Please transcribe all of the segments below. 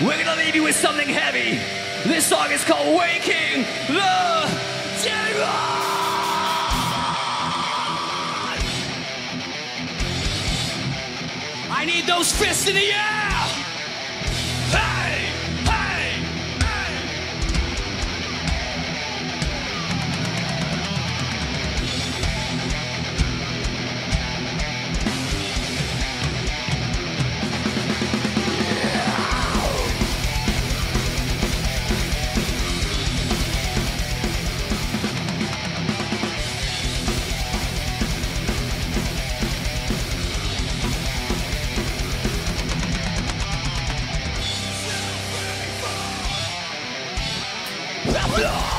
We're gonna leave you with something heavy. This song is called Waking the Demon. I need those fists in the air! Waking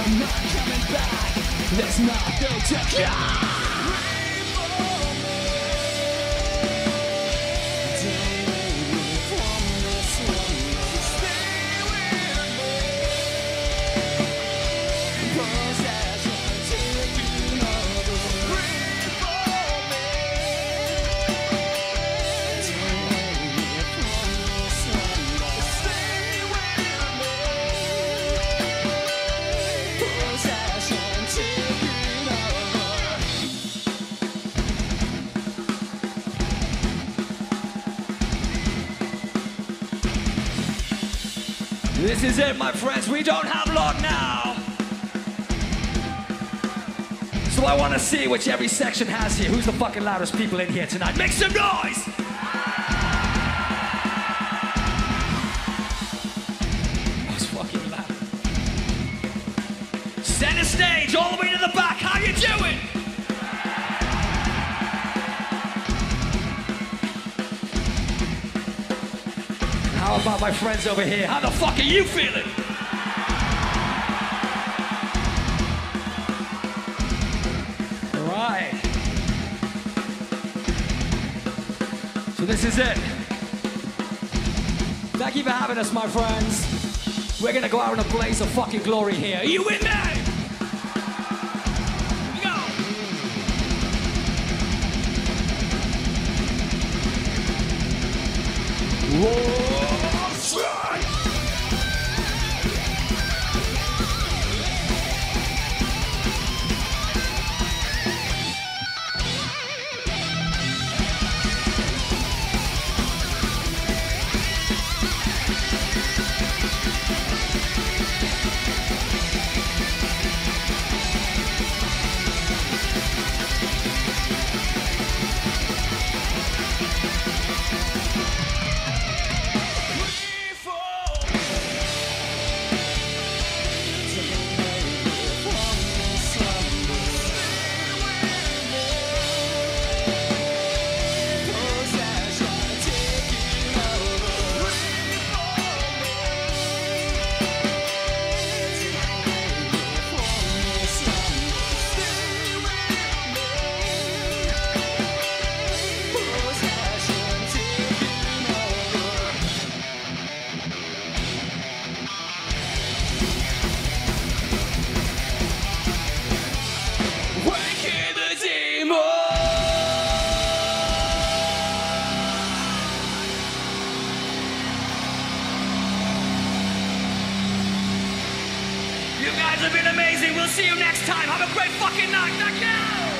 I'm not coming back, there's nothing to gain. This is it, my friends. We don't have long now. So I want to see which every section has here. Who's the fucking loudest people in here tonight? Make some noise! That's fucking loud. Center stage, all the way to the back. How you doing? How about my friends over here? How the fuck are you feeling? All right. So this is it. Thank you for having us, my friends. We're gonna go out in a blaze of fucking glory here. Are you with me? Whoa. You guys have been amazing. We'll see you next time. Have a great fucking night. Thank you.